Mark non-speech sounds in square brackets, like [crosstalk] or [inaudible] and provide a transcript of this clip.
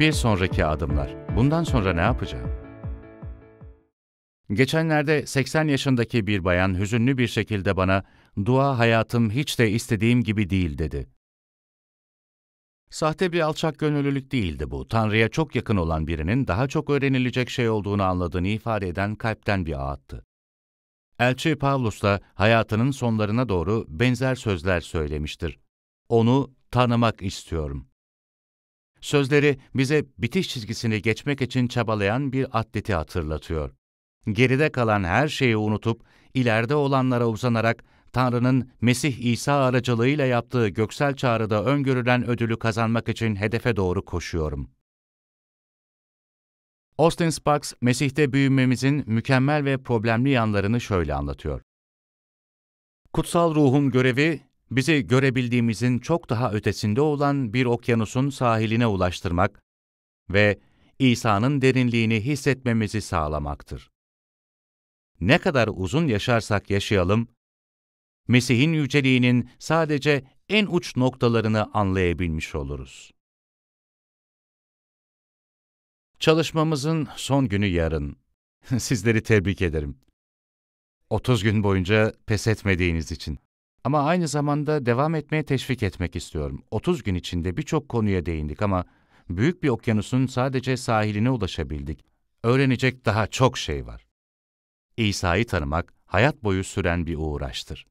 Bir sonraki adımlar. Bundan sonra ne yapacağım? Geçenlerde 80 yaşındaki bir bayan hüzünlü bir şekilde bana "Dua hayatım hiç de istediğim gibi değil." dedi. Sahte bir alçak gönüllülük değildi bu. Tanrı'ya çok yakın olan birinin daha çok öğrenilecek şey olduğunu anladığını ifade eden kalpten bir ağıttı. Elçi Pavlus da hayatının sonlarına doğru benzer sözler söylemiştir. Onu tanımak istiyorum. Sözleri bize bitiş çizgisini geçmek için çabalayan bir atleti hatırlatıyor. Geride kalan her şeyi unutup, ileride olanlara uzanarak Tanrı'nın Mesih İsa aracılığıyla yaptığı göksel çağrıda öngörülen ödülü kazanmak için hedefe doğru koşuyorum. Austin Sparks, Mesih'te büyümemizin mükemmel ve problemli yanlarını şöyle anlatıyor. Kutsal ruhun görevi, bizi görebildiğimizin çok daha ötesinde olan bir okyanusun sahiline ulaştırmak ve İsa'nın derinliğini hissetmemizi sağlamaktır. Ne kadar uzun yaşarsak yaşayalım, Mesih'in yüceliğinin sadece en uç noktalarını anlayabilmiş oluruz. Çalışmamızın son günü yarın. [laughs] Sizleri tebrik ederim. 30 gün boyunca pes etmediğiniz için. Ama aynı zamanda devam etmeye teşvik etmek istiyorum. 30 gün içinde birçok konuya değindik ama büyük bir okyanusun sadece sahiline ulaşabildik. Öğrenecek daha çok şey var. İsa'yı tanımak hayat boyu süren bir uğraştır.